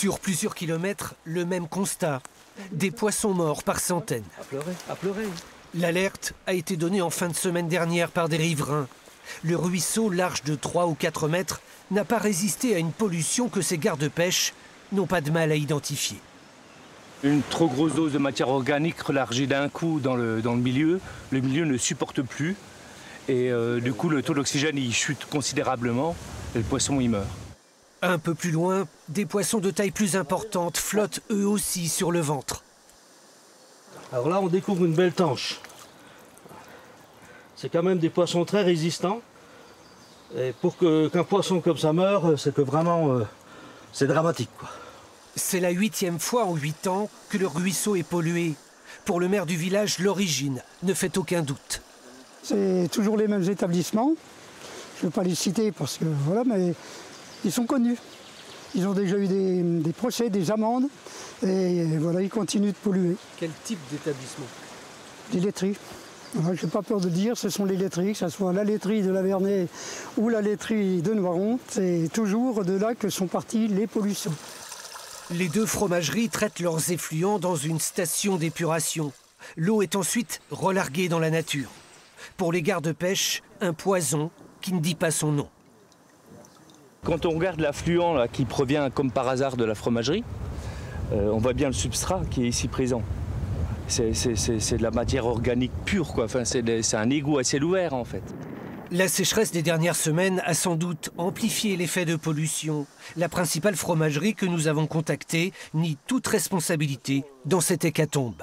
Sur plusieurs kilomètres, le même constat. Des poissons morts par centaines. À pleurer, à pleurer. L'alerte a été donnée en fin de semaine dernière par des riverains. Le ruisseau, large de 3 ou 4 mètres, n'a pas résisté à une pollution que ces gardes-pêche n'ont pas de mal à identifier. Une trop grosse dose de matière organique relargée d'un coup dans le, dans le milieu, le milieu ne supporte plus. Et euh, du coup, le taux d'oxygène il chute considérablement et le poisson il meurt. Un peu plus loin, des poissons de taille plus importante flottent eux aussi sur le ventre. Alors là, on découvre une belle tanche. C'est quand même des poissons très résistants. Et pour qu'un poisson comme ça meure, c'est que vraiment, euh, c'est dramatique. C'est la huitième fois en huit ans que le ruisseau est pollué. Pour le maire du village, l'origine ne fait aucun doute. C'est toujours les mêmes établissements. Je ne vais pas les citer parce que voilà, mais ils sont connus. Ils ont déjà eu des, des procès, des amendes, et voilà, ils continuent de polluer. Quel type d'établissement? Les laiteries. Voilà, je n'ai pas peur de dire, ce sont les laiteries, que ce soit la laiterie de la Vernay ou la laiterie de Noiron, c'est toujours de là que sont parties les pollutions. Les deux fromageries traitent leurs effluents dans une station d'épuration. L'eau est ensuite relarguée dans la nature. Pour les gardes-pêche, un poison qui ne dit pas son nom. Quand on regarde l'affluent qui provient comme par hasard de la fromagerie, euh, on voit bien le substrat qui est ici présent. C'est de la matière organique pure, quoi. C'est un égout à ciel ouvert en fait. La sécheresse des dernières semaines a sans doute amplifié l'effet de pollution. La principale fromagerie que nous avons contactée nie toute responsabilité dans cette hécatombe.